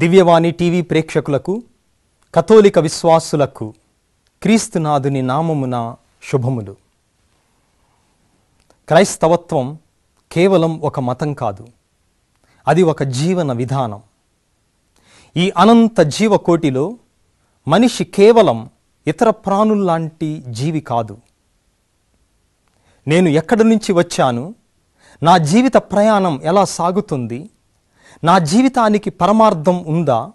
దివ్యవాణి TV ప్రేక్షకులకు కథోలిక విశ్వాసులకు క్రీస్తునాథుని నామమున శుభములు. క్రైస్తవత్వం కేవలం ఒక మతం కాదు. అది ఒక జీవన విధానం. ఈ అనంత జీవకోటిలో మనిషి కేవలం ఇతర ప్రాణుల్లాంటి జీవి కాదు. నేను ఎక్కడి నుంచి వచ్చాను? నా జీవిత ప్రయాణం ఎలా సాగుతుంది? నా జీవితానికి పరమార్థం ఉందా?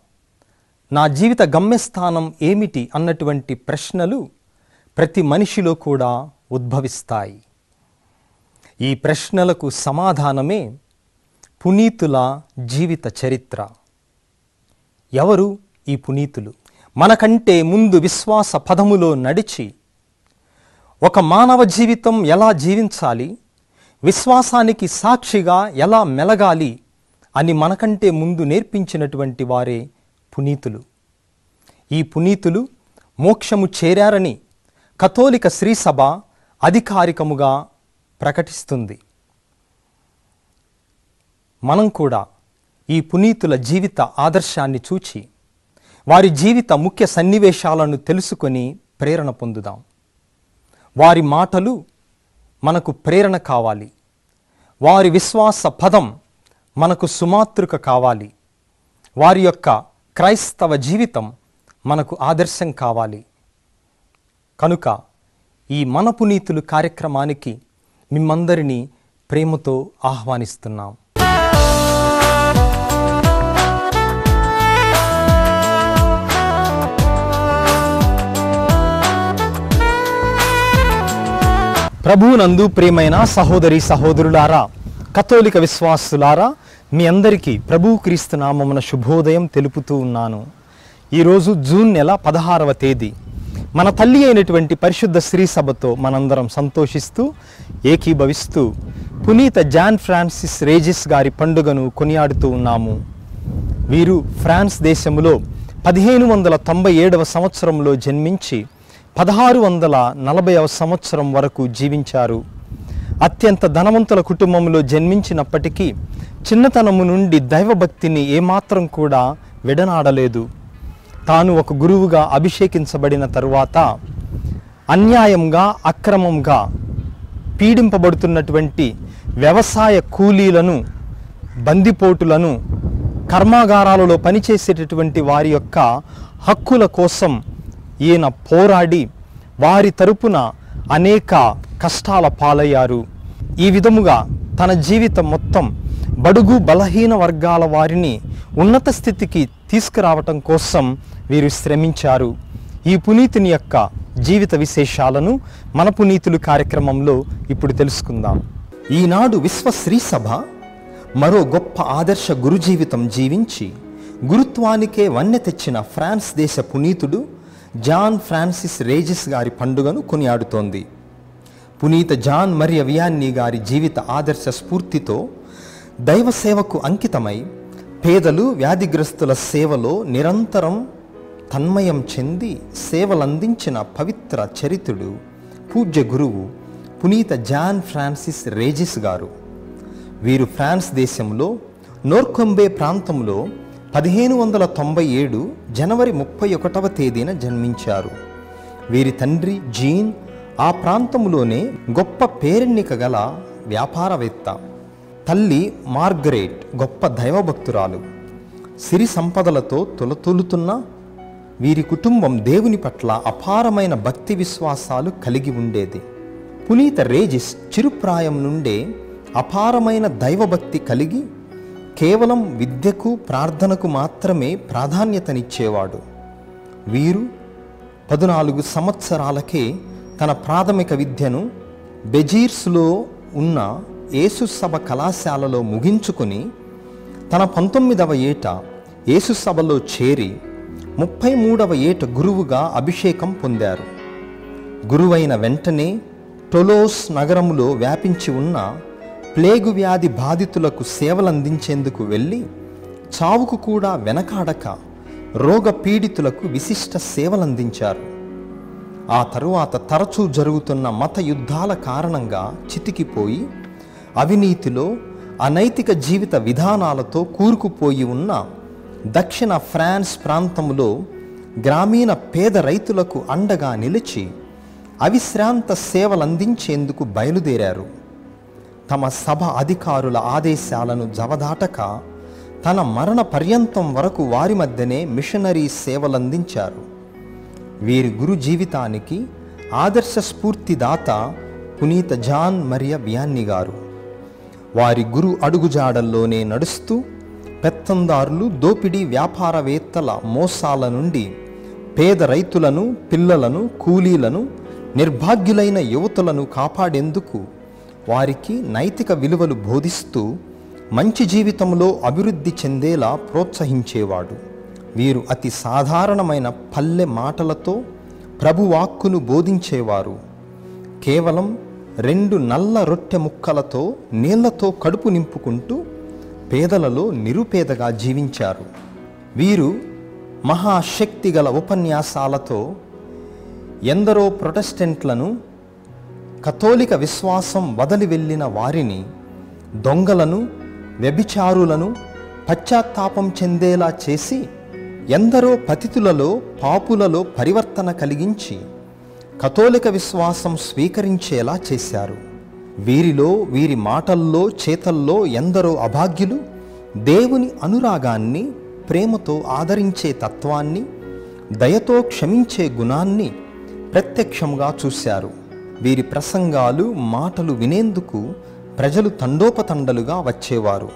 నా జీవిత గమ్యస్థానం ఏమిటి? అన్నటువంటి ప్రశ్నలు ప్రతి మనిషిలో కూడా ఉద్భవిస్తాయి. ఈ ప్రశ్నలకు సమాధానమే పునీతుల జీవిత చరిత్ర. ఎవరు ఈ పునీతులు? మనకంటే ముందు విశ్వాస పదములో నడిచి ఒక మానవ జీవితం ఎలా జీవించాలి? విశ్వాసానికి సాక్షిగా ఎలా మెలగాలి? అని మనకంటే ముందు నేర్పించినటువంటి వారే పునీతులు. ఈ పునీతులు మోక్షము చేరారని కథోలిక శ్రీసభ అధికారికముగా ప్రకటిస్తుంది. మనం కూడా ఈ పునీతుల జీవిత ఆదర్శాన్ని చూచి వారి జీవిత ముఖ్య సన్నివేశాలను తెలుసుకొని ప్రేరణ పొందుదాం. వారి మాటలు మనకు ప్రేరణ కావాలి. వారి విశ్వాస పదం మనకు సుమాతృక కావాలి. వారి యొక్క క్రైస్తవ జీవితం మనకు ఆదర్శం కావాలి. కనుక ఈ మన పునీతులు కార్యక్రమానికి మిమ్మందరినీ ప్రేమతో ఆహ్వానిస్తున్నాం. ప్రభువునందు ప్రేమైన సహోదరి సహోదరులారా కథోలిక విశ్వాసులారా మీ అందరికీ ప్రభు క్రీస్తు నామమున శుభోదయం తెలుపుతూ ఉన్నాను. ఈరోజు జూన్ నెల పదహారవ తేదీ. మన తల్లి అయినటువంటి పరిశుద్ధ శ్రీ సభతో మనందరం సంతోషిస్తూ ఏకీభవిస్తూ పునీత జాన్ ఫ్రాన్సిస్ రేజిస్ గారి పండుగను కొనియాడుతూ ఉన్నాము. వీరు ఫ్రాన్స్ దేశంలో పదిహేను వందల తొంభై ఏడవ సంవత్సరంలో జన్మించి పదహారు వందల నలభైవ సంవత్సరం వరకు జీవించారు. అత్యంత ధనవంతుల కుటుంబంలో జన్మించినప్పటికీ చిన్నతనము నుండి దైవభక్తిని ఏమాత్రం కూడా విడనాడలేదు. తాను ఒక గురువుగా అభిషేకించబడిన తరువాత అన్యాయంగా అక్రమంగా పీడింపబడుతున్నటువంటి వ్యవసాయ కూలీలను బందిపోటులను కర్మాగారాలలో పనిచేసేటటువంటి వారి యొక్క హక్కుల కోసం ఈయన పోరాడి వారి తరపున అనేక కష్టాల పాలయ్యారు. ఈ విధముగా తన జీవితం మొత్తం బడుగు బలహీన వర్గాల వారిని ఉన్నత స్థితికి తీసుకురావటం కోసం వీరు శ్రమించారు. ఈ పునీతుని యొక్క జీవిత విశేషాలను మన పునీతులు కార్యక్రమంలో ఇప్పుడు తెలుసుకుందాం. ఈనాడు విశ్వశ్రీ సభ మరో గొప్ప ఆదర్శ గురు జీవితం జీవించి గురుత్వానికే వన్నె తెచ్చిన ఫ్రాన్స్ దేశ పునీతుడు జాన్ ఫ్రాన్సిస్ రేజిస్ గారి పండుగను కొనియాడుతోంది. పునీత జాన్ మరియ వియాన్ని గారి జీవిత ఆదర్శ స్ఫూర్తితో దైవ సేవకు అంకితమై పేదలు వ్యాధిగ్రస్తుల సేవలో నిరంతరం తన్మయం చెంది సేవలందించిన పవిత్ర చరిత్రుడు పూజ్య గురువు పునీత జాన్ ఫ్రాన్సిస్ రేజిస్ గారు. వీరు ఫ్రాన్స్ దేశంలో నోర్కొంబే ప్రాంతంలో పదిహేను వందల తొంభై ఏడు జనవరి ముప్పై ఒకటవ తేదీన జన్మించారు. వీరి తండ్రి జీన్ ఆ ప్రాంతంలోనే గొప్ప పేరెన్నిక గల వ్యాపారవేత్త. తల్లి మార్గరేట్ గొప్ప దైవభక్తురాలు. సిరి సంపదలతో తొలతొలుతున్న వీరి కుటుంబం దేవుని పట్ల అపారమైన భక్తి విశ్వాసాలు కలిగి ఉండేది. పునీత రేజిస్ చిరుప్రాయం నుండే అపారమైన దైవభక్తి కలిగి కేవలం విద్యకు ప్రార్థనకు మాత్రమే ప్రాధాన్యతనిచ్చేవాడు. వీరు పద్నాలుగు సంవత్సరాలకే తన ప్రాథమిక విద్యను బెజీర్స్లో ఉన్న యేసుసభ కళాశాలలో ముగించుకొని తన పంతొమ్మిదవ ఏట యేసుసభలో చేరి ముప్పై మూడవ ఏట గురువుగా అభిషేకం పొందారు. గురువైన వెంటనే టొలోస్ నగరంలో వ్యాపించి ఉన్న ప్లేగు వ్యాధి బాధితులకు సేవలందించేందుకు వెళ్ళి చావుకు కూడా వెనకాడక రోగ పీడితులకు విశిష్ట సేవలందించారు. ఆ తరువాత తరచూ జరుగుతున్న మత యుద్ధాల కారణంగా చితికిపోయి అవినీతిలో అనైతిక జీవిత విధానాలతో కూరుకుపోయి ఉన్న దక్షిణ ఫ్రాన్స్ ప్రాంతంలో గ్రామీణ పేద రైతులకు అండగా నిలిచి అవిశ్రాంత సేవలందించేందుకు బయలుదేరారు. తమ సభ అధికారుల ఆదేశాలను జవదాటక తన మరణ పర్యంతం వరకు వారి మధ్యనే మిషనరీ సేవలందించారు. వీరి గురు జీవితానికి ఆదర్శ స్ఫూర్తిదాత పునీత జాన్ మరియ బియాన్ని గారు. వారి గురు అడుగుజాడల్లోనే నడుస్తూ పెత్తందారులు దోపిడీ వ్యాపారవేత్తల మోసాల నుండి పేద రైతులను పిల్లలను కూలీలను నిర్భాగ్యులైన యువతులను కాపాడేందుకు వారికి నైతిక విలువలు బోధిస్తూ మంచి జీవితంలో అభివృద్ధి చెందేలా ప్రోత్సహించేవాడు. వీరు అతి సాధారణమైన పల్లె మాటలతో ప్రభువాక్కును బోధించేవారు. కేవలం రెండు నల్ల రొట్టె ముక్కలతో నీళ్ళతో కడుపు నింపుకుంటూ పేదలలో నిరుపేదగా జీవించారు. వీరు మహాశక్తి గల ఉపన్యాసాలతో ఎందరో ప్రొటెస్టెంట్లను కథోలిక విశ్వాసం వదలి వెళ్ళిన వారిని దొంగలను వ్యభిచారులను పశ్చాత్తాపం చెందేలా చేసి ఎందరో పతితులలో పాపులలో పరివర్తన కలిగించి కథోలిక విశ్వాసం స్వీకరించేలా చేశారు. వీరిలో వీరి మాటల్లో చేతల్లో ఎందరో అభాగ్యులు దేవుని అనురాగాన్ని ప్రేమతో ఆదరించే తత్వాన్ని దయతో క్షమించే గుణాన్ని ప్రత్యక్షంగా చూశారు. వీరి ప్రసంగాలు మాటలు వినేందుకు ప్రజలు తండోపతండలుగా వచ్చేవారు.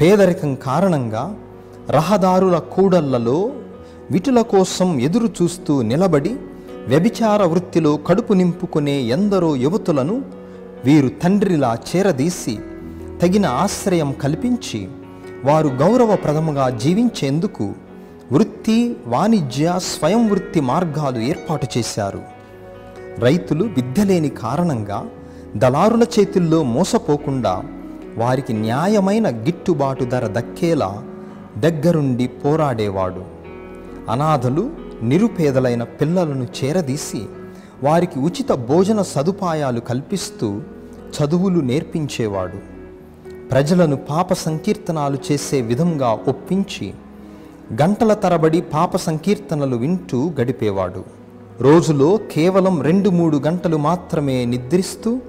పేదరికం కారణంగా రహదారుల కూడళ్ళలో విటుల కోసం ఎదురు చూస్తూ నిలబడి వ్యభిచార వృత్తిలో కడుపు నింపుకునే ఎందరో యువతులను వీరు తండ్రిలా చేరదీసి తగిన ఆశ్రయం కల్పించి వారు గౌరవప్రదముగా జీవించేందుకు వృత్తి వాణిజ్య స్వయం వృత్తి మార్గాలు ఏర్పాటు చేశారు. రైతులు విద్యలేని కారణంగా దళారుల చేతుల్లో మోసపోకుండా వారికి న్యాయమైన గిట్టుబాటు ధర దక్కేలా దగ్గరుండి పోరాడేవాడు. అనాథలు నిరుపేదలైన పిల్లలను చేరదీసి వారికి ఉచిత భోజన సదుపాయాలు కల్పిస్తూ చదువులు నేర్పించేవాడు. ప్రజలను పాప సంకీర్తనాలు చేసే విధంగా ఒప్పించి గంటల తరబడి పాప సంకీర్తనలు వింటూ గడిపేవాడు. రోజులో కేవలం రెండు మూడు గంటలు మాత్రమే నిద్రిస్తూ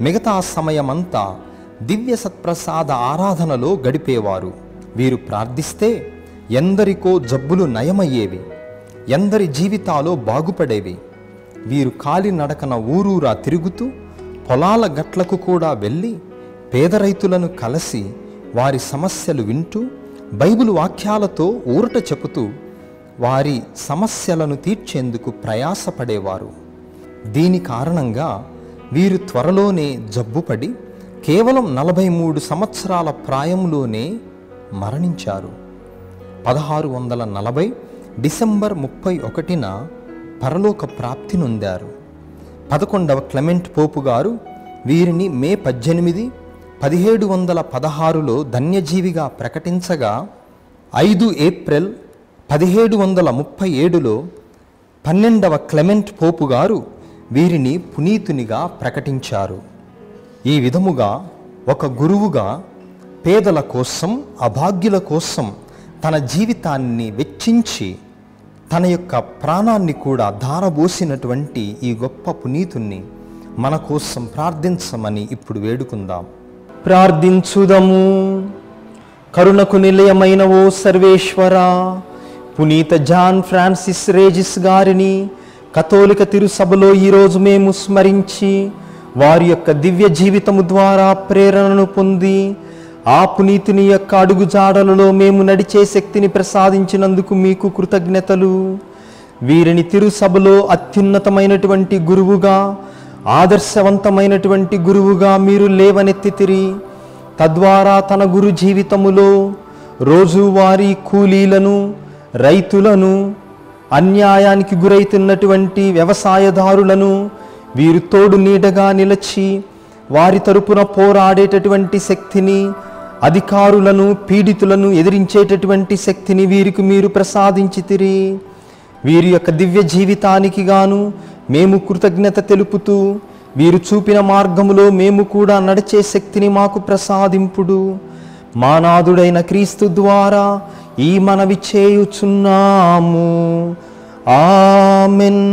మిగతా సమయమంతా దివ్య సత్ప్రసాద ఆరాధనలో గడిపేవారు. వీరు ప్రార్థిస్తే ఎందరికో జబ్బులు నయమయ్యేవి ఎందరి జీవితాలో బాగుపడేవి. వీరు కాలినడకన ఊరూరా తిరుగుతూ పొలాల గట్లకు కూడా వెళ్ళి పేద రైతులను కలిసి వారి సమస్యలు వింటూ బైబిల్ వాక్యాలతో ఊరట చెబుతూ వారి సమస్యలను తీర్చేందుకు ప్రయాసపడేవారు. దీని కారణంగా వీరు త్వరలోనే జబ్బుపడి కేవలం నలభై మూడు సంవత్సరాల ప్రాయంలోనే మరణించారు. పదహారు వందల నలభై డిసెంబర్ ముప్పై ఒకటిన పరలోక ప్రాప్తి నొందారు. పదకొండవ క్లెమెంట్ పోపు గారు వీరిని మే పద్దెనిమిది పదిహేడు వందల పదహారులో ధన్యజీవిగా ప్రకటించగా ఐదు ఏప్రిల్ పదిహేడు వందల ముప్పై ఏడులో పన్నెండవ క్లెమెంట్ పోపు గారు వీరిని పునీతునిగా ప్రకటించారు. ఈ విధముగా ఒక గురువుగా పేదల కోసం అభాగ్యుల కోసం తన జీవితాన్ని వెచ్చించి తన యొక్క ప్రాణాన్ని కూడా ధారబోసినటువంటి ఈ గొప్ప పునీతుణ్ణి మన కోసం ప్రార్థించమని ఇప్పుడు వేడుకుందాం. ప్రార్థించుదము. కరుణకు నిలయమైన ఓ సర్వేశ్వరా పునీత జాన్ ఫ్రాన్సిస్ రేజిస్ గారిని కథోలిక తిరుసభలో ఈరోజు మేము స్మరించి వారి యొక్క దివ్య జీవితము ద్వారా ప్రేరణను పొంది ఆ పునీతుని యొక్క అడుగుజాడలలో మేము నడిచే శక్తిని ప్రసాదించినందుకు మీకు కృతజ్ఞతలు. వీరిని తిరుసభలో అత్యున్నతమైనటువంటి గురువుగా ఆదర్శవంతమైనటువంటి గురువుగా మీరు లేవనెత్తితిరి తద్వారా తన గురు జీవితములో రోజువారీ కూలీలను రైతులను అన్యాయానికి గురైతున్నటువంటి వ్యవసాయదారులను వీరు తోడు నీడగా నిలిచి వారి తరపున పోరాడేటటువంటి శక్తిని అధికారులను పీడితులను ఎదిరించేటటువంటి శక్తిని వీరికి మీరు ప్రసాదించితిరి. వీరి యొక్క దివ్య జీవితానికి గాను మేము కృతజ్ఞత తెలుపుతూ వీరు చూపిన మార్గములో మేము కూడా నడిచే శక్తిని మాకు ప్రసాదింపుడు. మానాదుడైన క్రీస్తు ద్వారా ఈ మనవి చేయుచున్నాము ఆమెన్